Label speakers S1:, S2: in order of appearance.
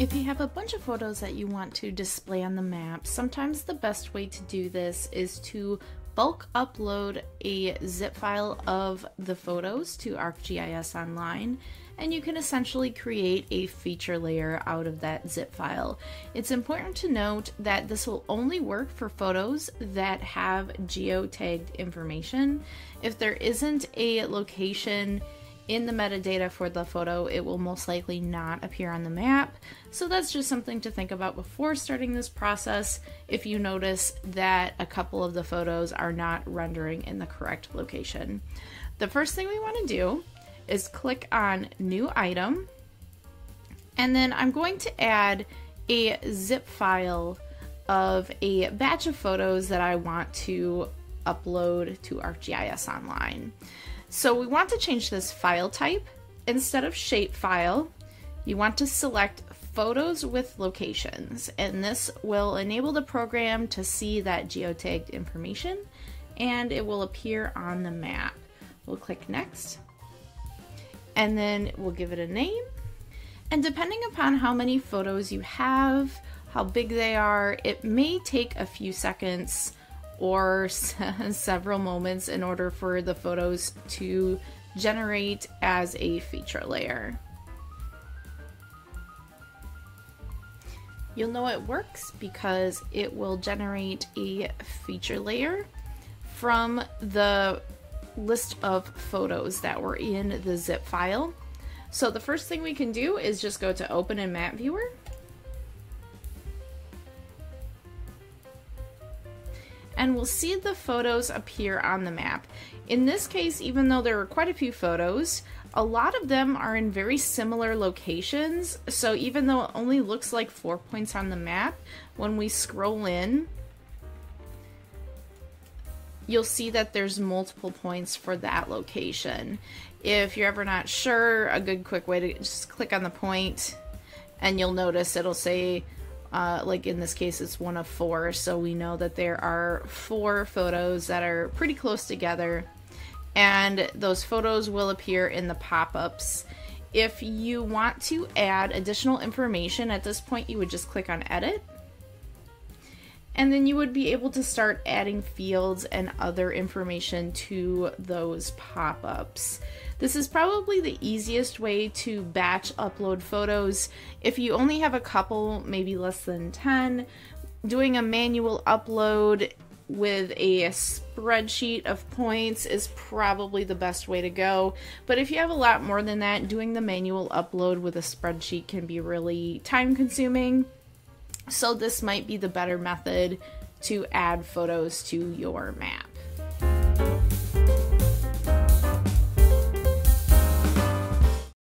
S1: If you have a bunch of photos that you want to display on the map, sometimes the best way to do this is to bulk upload a zip file of the photos to ArcGIS Online and you can essentially create a feature layer out of that zip file. It's important to note that this will only work for photos that have geotagged information. If there isn't a location in the metadata for the photo, it will most likely not appear on the map. So that's just something to think about before starting this process if you notice that a couple of the photos are not rendering in the correct location. The first thing we want to do is click on New Item, and then I'm going to add a zip file of a batch of photos that I want to upload to ArcGIS Online. So we want to change this file type. Instead of shapefile, you want to select photos with locations and this will enable the program to see that geotagged information and it will appear on the map. We'll click next and then we'll give it a name. And depending upon how many photos you have, how big they are, it may take a few seconds or several moments in order for the photos to generate as a feature layer. You'll know it works because it will generate a feature layer from the list of photos that were in the zip file. So the first thing we can do is just go to open in map viewer and we'll see the photos appear on the map. In this case, even though there are quite a few photos, a lot of them are in very similar locations, so even though it only looks like four points on the map, when we scroll in, you'll see that there's multiple points for that location. If you're ever not sure, a good quick way to just click on the point and you'll notice it'll say uh, like in this case, it's one of four, so we know that there are four photos that are pretty close together, and those photos will appear in the pop ups. If you want to add additional information at this point, you would just click on Edit. And then you would be able to start adding fields and other information to those pop ups. This is probably the easiest way to batch upload photos. If you only have a couple, maybe less than 10, doing a manual upload with a spreadsheet of points is probably the best way to go. But if you have a lot more than that, doing the manual upload with a spreadsheet can be really time consuming. So this might be the better method to add photos to your map.